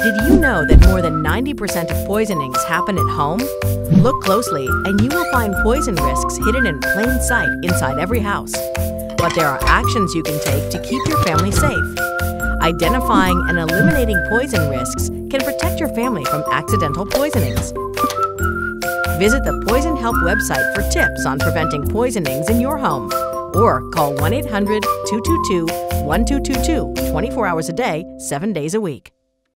Did you know that more than 90% of poisonings happen at home? Look closely, and you will find poison risks hidden in plain sight inside every house. But there are actions you can take to keep your family safe. Identifying and eliminating poison risks can protect your family from accidental poisonings. Visit the Poison Help website for tips on preventing poisonings in your home or call 1 800 222 1222 24 hours a day, 7 days a week.